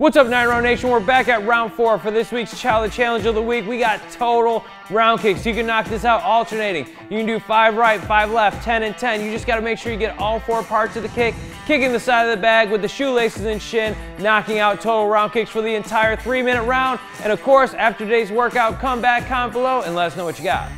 What's up, 9Round Nation? We're back at round four for this week's Challenge Challenge of the Week. We got total round kicks. You can knock this out alternating. You can do five right, five left, 10 and 10. You just got to make sure you get all four parts of the kick, kicking the side of the bag with the shoelaces and shin, knocking out total round kicks for the entire three minute round. And of course, after today's workout, come back, comment below, and let us know what you got.